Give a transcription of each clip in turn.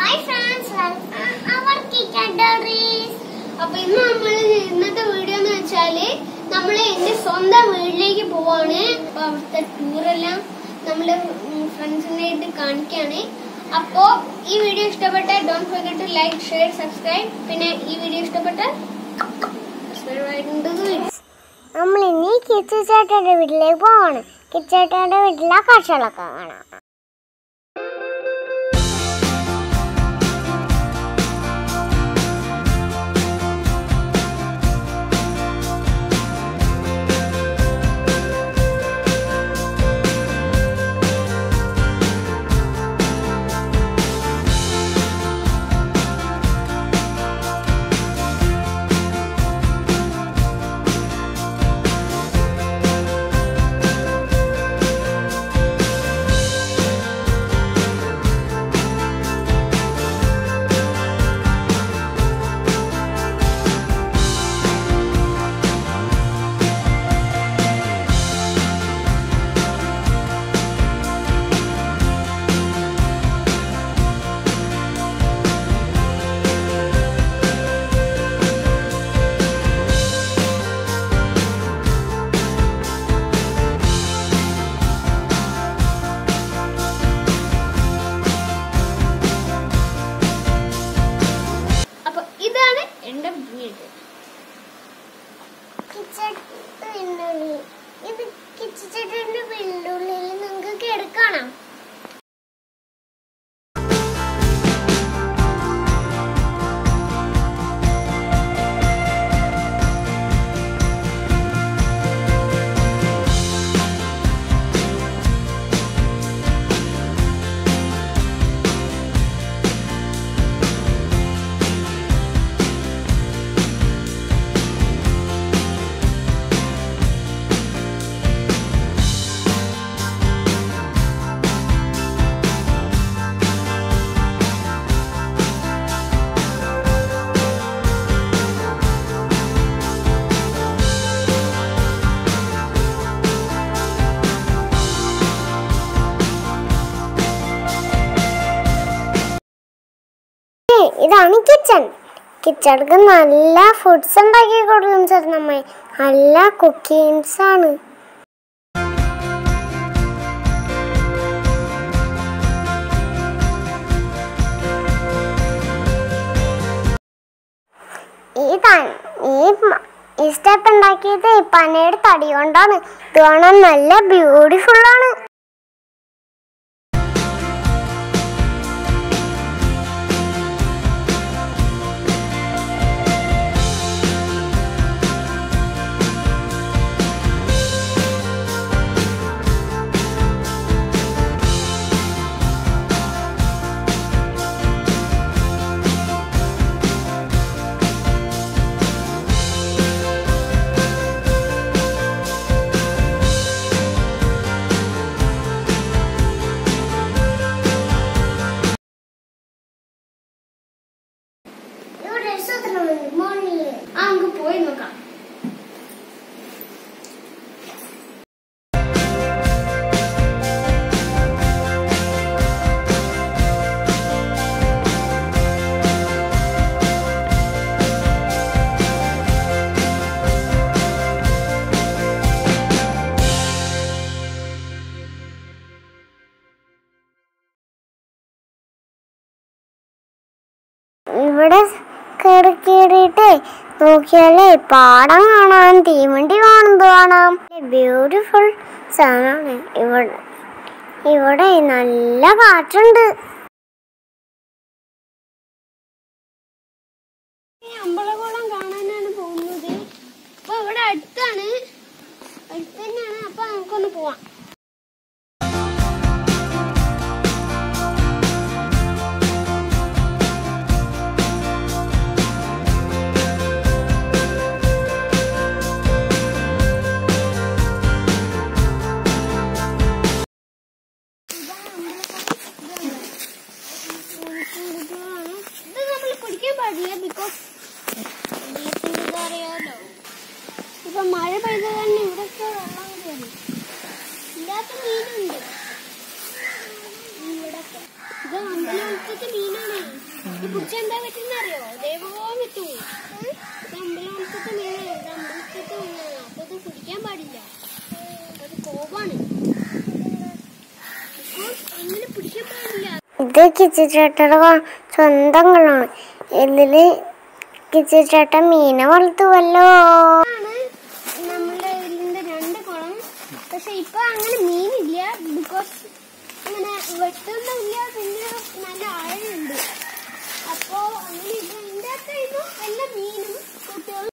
Hi friends our kitchen diaries അപ്പൊ ഇന്ന് നമ്മൾ ഇന്നത്തെ വീഡിയോ എന്ന് വെച്ചാൽ നമ്മൾ എന്റെ സ്വന്തം വീട്ടിലേക്ക് പോവാണ്. അപ്പൊ അവിടുത്തെ ടൂറെല്ലാം നമ്മൾ ഫ്രണ്ട്സിനായിട്ട് കാണിക്കാണ്. അപ്പോ ഈ വീഡിയോ ഇഷ്ടപ്പെട്ടാൽ don't forget to like share subscribe പിന്നെ ഈ വീഡിയോ ആയിട്ടുണ്ട് നമ്മൾ ഇനി കിച്ചു ചേട്ടന്റെ വീട്ടിലേക്ക് പോവാണ്. കിച്ചു ചേട്ടന്റെ വീട്ടിലെ കാഴ്ചകളൊക്കെ കാണാം. കിച്ചട്ടുള്ളിൽ ഇത് കിച്ചു വെള്ളുള്ളിൽ നിങ്ങൾക്ക് കിടക്കണം ഇതാണ് കിച്ചൺ. കിച്ചണിക്ക് നല്ല ഫുഡ്സ് ഉണ്ടാക്കി കൊടുക്കും നമ്മ നല്ല കുക്കിങ്സ് ആണ്. ഈ ഈ സ്റ്റെപ്പ് ഉണ്ടാക്കിയത് പനയുടെ തടി കൊണ്ടാണ്. ഇത് കാണാൻ നല്ല ബ്യൂട്ടിഫുൾ ആണ്. ഇവിടെ കയറി കയറിയിട്ട് നോക്കിയാലേ പാടം കാണാം തീവണ്ടി കാണുന്നത് കാണാം. ബ്യൂട്ടിഫുൾ സാധനമാണ്. ഇവിടെ ഇവിടെ നല്ല കാറ്റുണ്ട്. അമ്പലകുളം കാണാനാണ് പോകുന്നത്. അപ്പൊ ഇവിടെ അടുത്താണ്. അടുത്ത് തന്നെയാണ്. അപ്പൊ നമുക്കൊന്ന് പോവാം. പാടില്ല ബിക്കോസ് അറിയാലോ ഇപ്പൊ മഴ പെയ്ത തന്നെ ഇവിടൊക്കെ വെള്ളം കയറി ഇല്ലാത്ത മീനുണ്ട്. ഇവിടൊക്കെ. ഇത് അമ്പലത്തിലത്തെ മീനാണ്. ഇത് പാടില്ല. സ്വന്തങ്ങളാണ് ഇതിൽ കിച്ചേട്ടൻ മീനെ വളർത്തുവല്ലോ. നമ്മുടെ ഇതിന്റെ രണ്ട് കുളം. പക്ഷെ ഇപ്പൊ അങ്ങനെ മീനില്ല. ബിക്കോസ് അങ്ങനെ വെട്ടുന്നില്ല പിന്നെ നല്ല ആഴമുണ്ട്. അപ്പോ അങ്ങനെ ഇത് ഇതിന്റെ അകത്തായിരുന്നു എല്ലാ മീനും കുട്ടികളും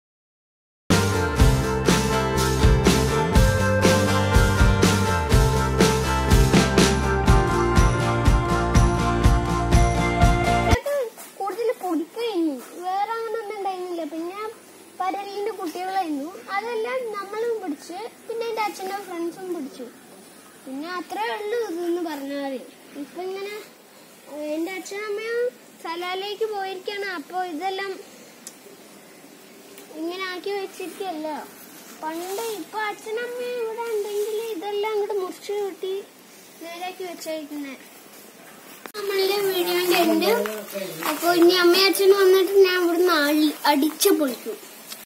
പിന്നെ അത്രേ ഉള്ളൂ ഇതെന്ന് പറഞ്ഞാൽ ഇപ്പൊ ഇങ്ങനെ എന്റെ അച്ഛനും അമ്മയും സലാലേക്ക് പോയിരിക്കാണ്. അപ്പൊ ഇതെല്ലാം ഇങ്ങനെ ആക്കി വെച്ചിരിക്കല്ലോ. പണ്ട് ഇപ്പൊ അച്ഛനമ്മയും ഇവിടെ ഉണ്ടെങ്കിൽ ഇതെല്ലാം അങ്ങോട്ട് മുറിച്ചു കൂട്ടി നേരാക്കി വെച്ചേക്കുന്നേ. നമ്മളുടെ വീഡിയോന്റെ ഉണ്ട് അപ്പൊ ഇനി അമ്മയും അച്ഛനും വന്നിട്ട് ഞാൻ ഇവിടുന്ന് അടിച്ച് പൊളിക്കും.